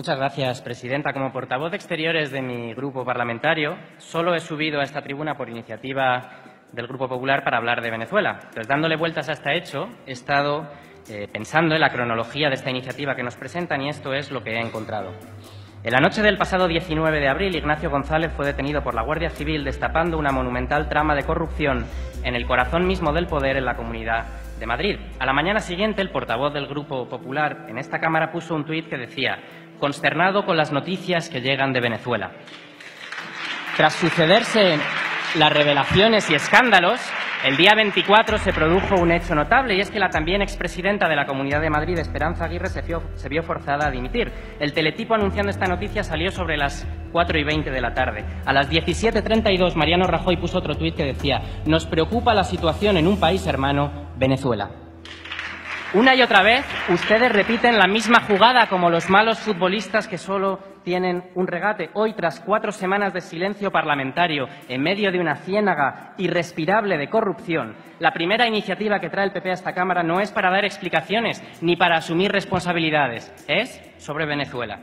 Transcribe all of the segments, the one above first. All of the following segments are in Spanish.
Muchas gracias, presidenta. Como portavoz de Exteriores de mi grupo parlamentario, solo he subido a esta tribuna por iniciativa del Grupo Popular para hablar de Venezuela. Entonces, dándole vueltas a este hecho, he estado eh, pensando en la cronología de esta iniciativa que nos presentan y esto es lo que he encontrado. En la noche del pasado 19 de abril, Ignacio González fue detenido por la Guardia Civil destapando una monumental trama de corrupción en el corazón mismo del poder en la Comunidad de Madrid. A la mañana siguiente, el portavoz del Grupo Popular en esta Cámara puso un tuit que decía consternado con las noticias que llegan de Venezuela. Tras sucederse las revelaciones y escándalos, el día 24 se produjo un hecho notable y es que la también expresidenta de la Comunidad de Madrid, Esperanza Aguirre, se vio, forzada a dimitir. El teletipo anunciando esta noticia salió sobre las 4 y 20 de la tarde. A las 17.32 Mariano Rajoy puso otro tuit que decía nos preocupa la situación en un país hermano, Venezuela. Una y otra vez ustedes repiten la misma jugada como los malos futbolistas que solo tienen un regate. Hoy, tras cuatro semanas de silencio parlamentario en medio de una ciénaga irrespirable de corrupción, la primera iniciativa que trae el PP a esta Cámara no es para dar explicaciones ni para asumir responsabilidades, es sobre Venezuela.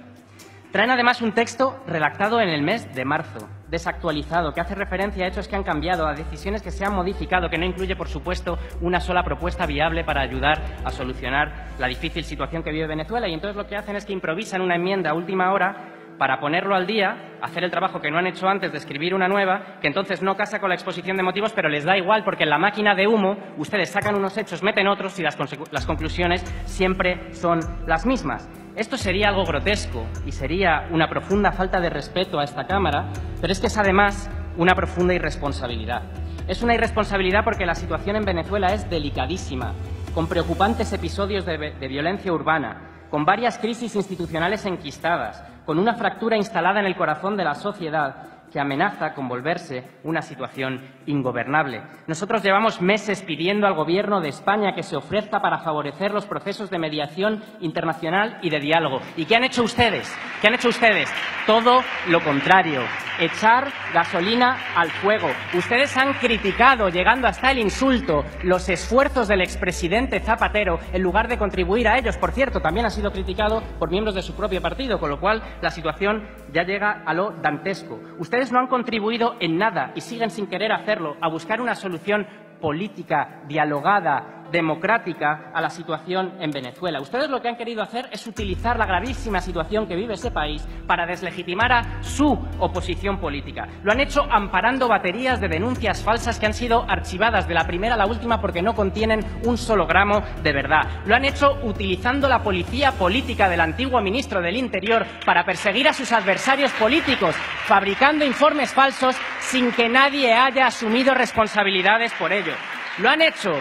Traen además un texto redactado en el mes de marzo, desactualizado, que hace referencia a hechos que han cambiado, a decisiones que se han modificado, que no incluye, por supuesto, una sola propuesta viable para ayudar a solucionar la difícil situación que vive Venezuela. Y entonces lo que hacen es que improvisan una enmienda a última hora para ponerlo al día, hacer el trabajo que no han hecho antes de escribir una nueva, que entonces no casa con la exposición de motivos, pero les da igual porque en la máquina de humo ustedes sacan unos hechos, meten otros y las, las conclusiones siempre son las mismas. Esto sería algo grotesco y sería una profunda falta de respeto a esta Cámara, pero es que es además una profunda irresponsabilidad. Es una irresponsabilidad porque la situación en Venezuela es delicadísima, con preocupantes episodios de, violencia urbana, con varias crisis institucionales enquistadas, con una fractura instalada en el corazón de la sociedad que amenaza con volverse una situación ingobernable. Nosotros llevamos meses pidiendo al Gobierno de España que se ofrezca para favorecer los procesos de mediación internacional y de diálogo. ¿Y qué han hecho ustedes? ¿Qué han hecho ustedes? Todo lo contrario. Echar gasolina al fuego. Ustedes han criticado, llegando hasta el insulto, los esfuerzos del expresidente Zapatero en lugar de contribuir a ellos. Por cierto, también ha sido criticado por miembros de su propio partido, con lo cual la situación ya llega a lo dantesco. Ustedes no han contribuido en nada y siguen sin querer hacerlo a buscar una solución política, dialogada, democrática a la situación en Venezuela. Ustedes lo que han querido hacer es utilizar la gravísima situación que vive ese país para deslegitimar a su oposición política. Lo han hecho amparando baterías de denuncias falsas que han sido archivadas de la primera a la última porque no contienen un solo gramo de verdad. Lo han hecho utilizando la policía política del antiguo ministro del Interior para perseguir a sus adversarios políticos, fabricando informes falsos sin que nadie haya asumido responsabilidades por ello. Lo han hecho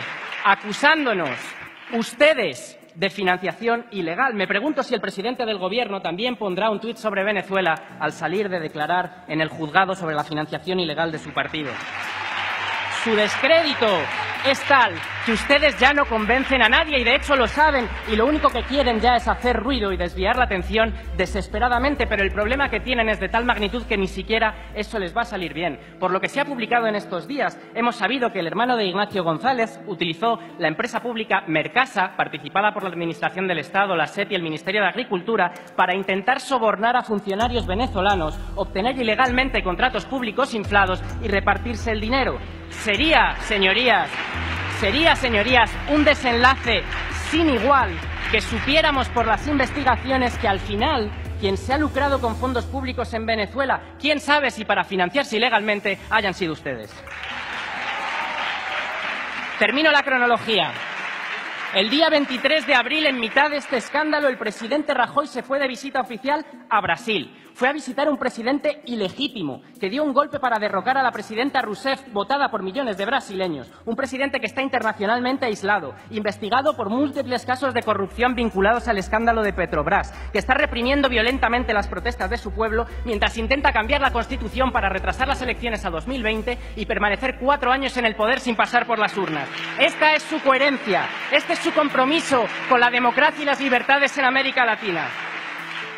acusándonos ustedes de financiación ilegal. Me pregunto si el presidente del Gobierno también pondrá un tuit sobre Venezuela al salir de declarar en el juzgado sobre la financiación ilegal de su partido. Su descrédito es tal que ustedes ya no convencen a nadie y de hecho lo saben y lo único que quieren ya es hacer ruido y desviar la atención desesperadamente, pero el problema que tienen es de tal magnitud que ni siquiera eso les va a salir bien. Por lo que se ha publicado en estos días, hemos sabido que el hermano de Ignacio González utilizó la empresa pública Mercasa, participada por la Administración del Estado, la SEP y el Ministerio de Agricultura, para intentar sobornar a funcionarios venezolanos, obtener ilegalmente contratos públicos inflados y repartirse el dinero. Sería, señorías, Sería, señorías, un desenlace sin igual que supiéramos por las investigaciones que al final quien se ha lucrado con fondos públicos en Venezuela, quién sabe si para financiarse ilegalmente hayan sido ustedes. Termino la cronología. El día 23 de abril, en mitad de este escándalo, el presidente Rajoy se fue de visita oficial a Brasil fue a visitar a un presidente ilegítimo, que dio un golpe para derrocar a la presidenta Rousseff, votada por millones de brasileños. Un presidente que está internacionalmente aislado, investigado por múltiples casos de corrupción vinculados al escándalo de Petrobras, que está reprimiendo violentamente las protestas de su pueblo mientras intenta cambiar la Constitución para retrasar las elecciones a 2020 y permanecer cuatro años en el poder sin pasar por las urnas. Esta es su coherencia, este es su compromiso con la democracia y las libertades en América Latina.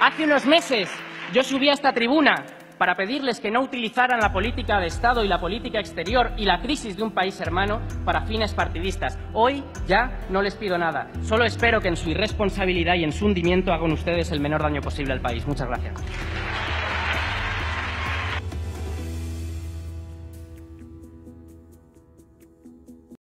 Hace unos meses yo subí a esta tribuna para pedirles que no utilizaran la política de Estado y la política exterior y la crisis de un país hermano para fines partidistas. Hoy ya no les pido nada. Solo espero que en su irresponsabilidad y en su hundimiento hagan ustedes el menor daño posible al país. Muchas gracias.